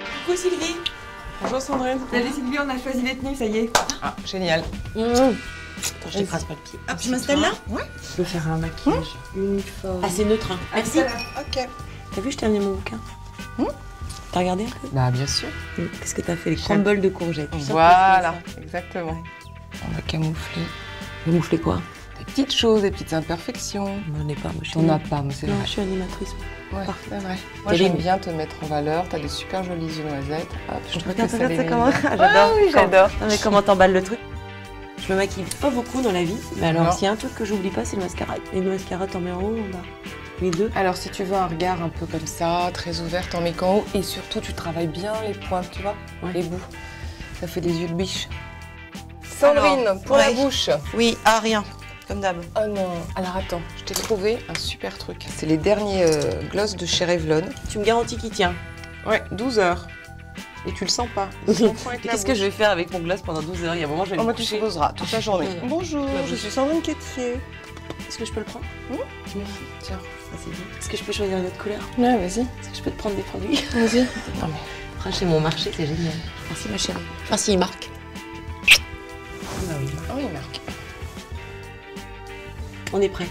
Coucou Sylvie. Bonjour Sandrine. Salut Sylvie, on a choisi les tenues, ça y est. Ah, génial. Attends, je t'écrase pas le pied. Hop, je m'installe là Ouais. Je peux faire un maquillage uniforme. Ah, c'est neutre. hein. Merci. Ok. T'as vu, je t'ai amené mon bouquin. T'as regardé un peu Bah bien sûr. Qu'est-ce que t'as fait Les crumbles de courgettes. Voilà, exactement. On va camoufler mouflez quoi? Des petites choses, des petites imperfections. J'en ai pas, moi je suis. T'en as pas, mais c'est Non, vrai. je suis animatrice. Ouais, c'est vrai. Moi j'aime bien te mettre en valeur, t'as des super jolies yeux noisettes. Hop, je trouve que ça comment. bien. J'adore. Ah oui, j'adore. Non, mais comment t'emballes le truc? Je me maquille pas beaucoup dans la vie, mais alors Non. s'il y a un truc que j'oublie pas, c'est le mascara. Et le mascara, t'en mets en haut en bas Les deux Alors si tu veux un regard un peu comme ça, très ouvert, t'en mets qu'en haut. Et surtout tu travailles bien les pointes, tu vois, Ouais. les bouts. Ça fait des yeux de biche. Sandrine, Alors, pour la bouche. Oui, ah rien, comme d'hab. Oh non. Alors attends, je t'ai trouvé un super truc. C'est les derniers euh, gloss de chez Revlon. Tu me garantis qu'il tient. Ouais, 12 heures. Et tu le sens pas. Et Qu'est-ce que je vais faire avec mon glace pendant 12 heures? Il y a un moment, je vais Oh, me tu te coucher. reposeras toute la journée. Bonjour, je suis Sandrine Quétier. Est-ce que je peux le prendre? Tiens. Ça, c'est bien. Est-ce que je peux choisir une autre couleur? Ouais, vas-y. Est-ce que je peux te prendre des produits? Vas-y. Non mais. Chez mon marché, c'est génial. Merci ma chérie. Merci Marc. On est prêt.